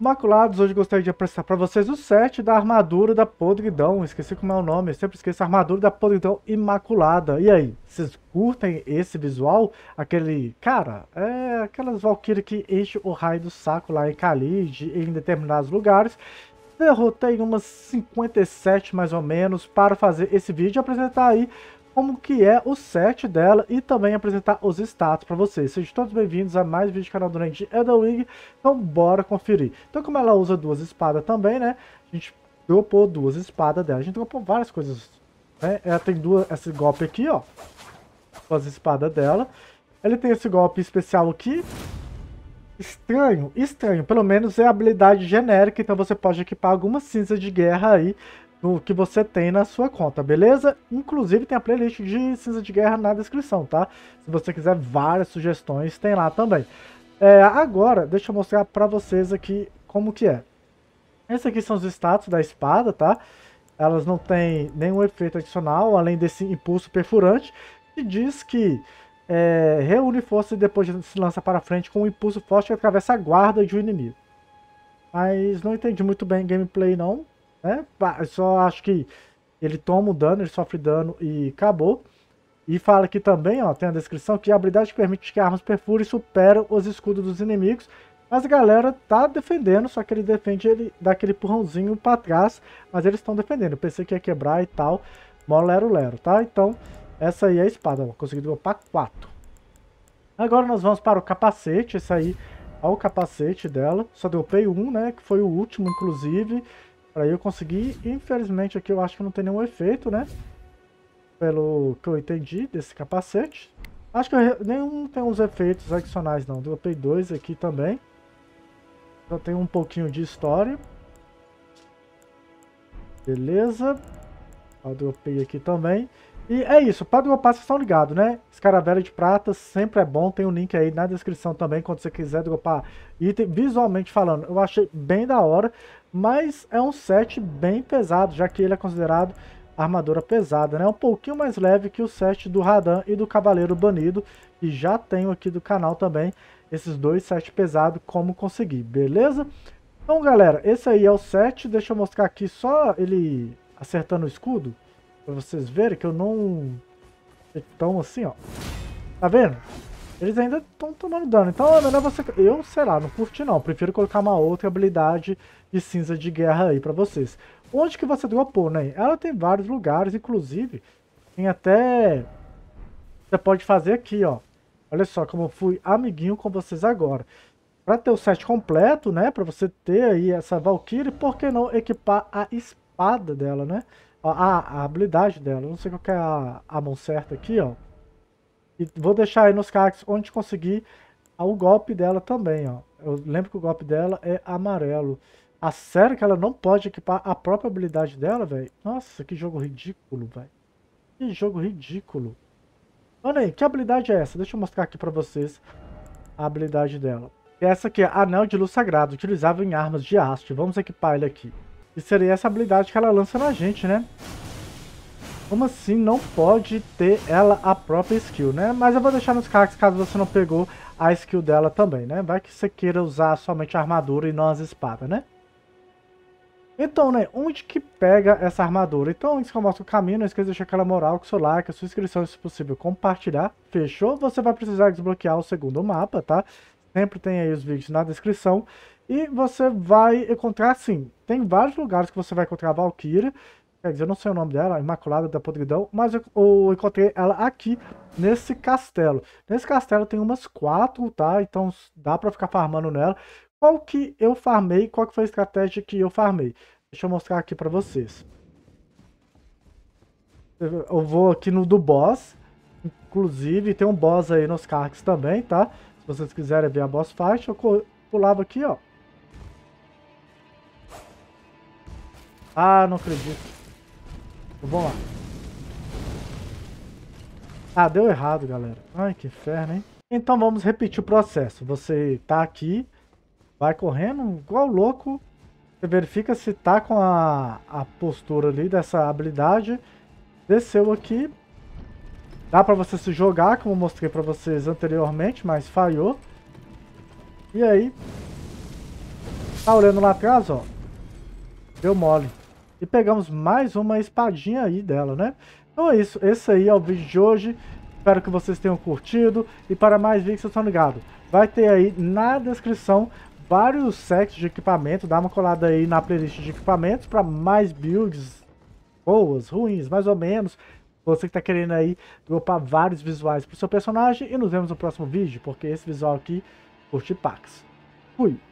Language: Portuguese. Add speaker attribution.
Speaker 1: Maculados, hoje gostaria de apresentar para vocês o set da armadura da podridão. Esqueci como é o nome, eu sempre esqueço. Armadura da podridão imaculada. E aí, vocês curtem esse visual? Aquele, cara, é aquelas Valkyrie que enche o raio do saco lá em Khalid, em determinados lugares. Derrotei umas 57 mais ou menos para fazer esse vídeo e apresentar aí como que é o set dela e também apresentar os status para vocês. Sejam todos bem-vindos a mais um vídeo do canal durante Edelwing, então bora conferir. Então como ela usa duas espadas também, né, a gente dropou duas espadas dela, a gente dropou várias coisas, né, ela tem duas, esse golpe aqui, ó, com as espadas dela, ele tem esse golpe especial aqui, estranho, estranho, pelo menos é habilidade genérica, então você pode equipar alguma cinza de guerra aí no que você tem na sua conta, beleza? Inclusive tem a playlist de Cinza de Guerra na descrição, tá? Se você quiser várias sugestões, tem lá também. É, agora, deixa eu mostrar pra vocês aqui como que é. Esses aqui são os status da espada, tá? Elas não têm nenhum efeito adicional, além desse impulso perfurante, que diz que é, reúne força e depois se lança para frente com um impulso forte que atravessa a guarda de um inimigo. Mas não entendi muito bem gameplay não, né? Só acho que ele toma o dano, ele sofre dano e acabou. E fala aqui também, ó, tem a descrição, que a habilidade permite que armas perfurem e superam os escudos dos inimigos. Mas a galera tá defendendo, só que ele defende ele daquele empurrãozinho pra trás, mas eles estão defendendo. Eu pensei que ia quebrar e tal, mó lero lero, tá? Então, essa aí é a espada, ó, consegui dropar 4. Agora nós vamos para o capacete, esse aí é o capacete dela. Só dropei um, né, que foi o último, inclusive. Para eu conseguir, infelizmente aqui eu acho que não tem nenhum efeito, né? Pelo que eu entendi desse capacete. Acho que eu, nenhum tem uns efeitos adicionais não. Dropei dois aqui também. Já tem um pouquinho de história. Beleza. Eu dropei aqui também. E é isso, para dropar vocês estão ligados, né? Escaravela de prata sempre é bom, tem um link aí na descrição também, quando você quiser dropar item, visualmente falando, eu achei bem da hora, mas é um set bem pesado, já que ele é considerado armadura pesada, né? Um pouquinho mais leve que o set do Radan e do Cavaleiro Banido, e já tenho aqui do canal também esses dois sets pesados, como conseguir, beleza? Então galera, esse aí é o set, deixa eu mostrar aqui só ele acertando o escudo. Pra vocês verem que eu não... Então, assim, ó. Tá vendo? Eles ainda estão tomando dano. Então é melhor você... Eu, sei lá, não curti não. Prefiro colocar uma outra habilidade de cinza de guerra aí pra vocês. Onde que você dropou, né? Ela tem vários lugares, inclusive. Tem até... Você pode fazer aqui, ó. Olha só como eu fui amiguinho com vocês agora. Para ter o set completo, né? Para você ter aí essa Valkyrie, por que não equipar a espada dela, né? a, a habilidade dela. não sei qual é a, a mão certa aqui, ó. E vou deixar aí nos cards onde conseguir o golpe dela também, ó. Eu lembro que o golpe dela é amarelo. A sério que ela não pode equipar a própria habilidade dela, velho? Nossa, que jogo ridículo, velho. Que jogo ridículo. Olha aí, que habilidade é essa? Deixa eu mostrar aqui pra vocês a habilidade dela. Essa aqui é Anel de Luz Sagrado, utilizável em armas de haste. Vamos equipar ele aqui. E seria essa habilidade que ela lança na gente, né? Como assim não pode ter ela a própria skill, né? Mas eu vou deixar nos cards caso você não pegou a skill dela também, né? Vai que você queira usar somente a armadura e não as espadas, né? Então, né, onde que pega essa armadura? Então, antes que eu mostre o caminho, não esqueça de deixar aquela moral com o seu like, a sua inscrição, se possível, compartilhar. Fechou? Você vai precisar desbloquear o segundo mapa, tá? Sempre tem aí os vídeos na descrição. E você vai encontrar, assim, tem vários lugares que você vai encontrar a. Quer dizer, eu não sei o nome dela, Imaculada da Podridão, mas eu, eu, encontrei ela aqui, nesse castelo. Nesse castelo tem umas quatro, tá? Então dá pra ficar farmando nela. Qual que eu farmei, qual que foi a estratégia que eu farmei? Deixa eu mostrar aqui pra vocês. Eu vou aqui no do boss, inclusive tem um boss aí nos cards também, tá? Se vocês quiserem ver a boss fight, eu pulava aqui, ó. Ah, não acredito. Vamos lá. Ah, deu errado, galera. Ai, que inferno, hein? Então vamos repetir o processo. Você tá aqui, vai correndo igual louco. Você verifica se tá com a, a postura ali dessa habilidade. Desceu aqui. Dá pra você se jogar, como mostrei pra vocês anteriormente, mas falhou. E aí, Tá olhando lá atrás, ó. Deu mole. E pegamos mais uma espadinha aí dela, né? Então é isso. Esse aí é o vídeo de hoje. Espero que vocês tenham curtido. E para mais vídeos, estão ligados. Vai ter aí na descrição vários sets de equipamento. Dá uma colada aí na playlist de equipamentos para mais builds boas, ruins, mais ou menos. Você que está querendo aí dropar vários visuais para o seu personagem. E nos vemos no próximo vídeo, porque esse visual aqui curte Pax. Fui!